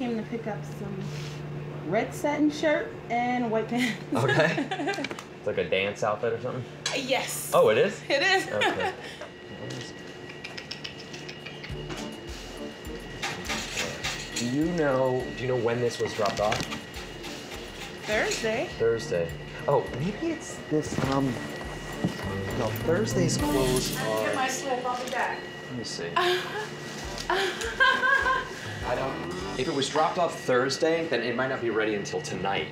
came to pick up some red satin shirt and white pants. Okay. It's like a dance outfit or something? yes. Oh, it is? It is. Okay. Do you know do you know when this was dropped off? Thursday. Thursday. Oh, maybe it's this um no, Thursday's close Get my slip, I'll be back. let me see. if it was dropped off Thursday, then it might not be ready until tonight.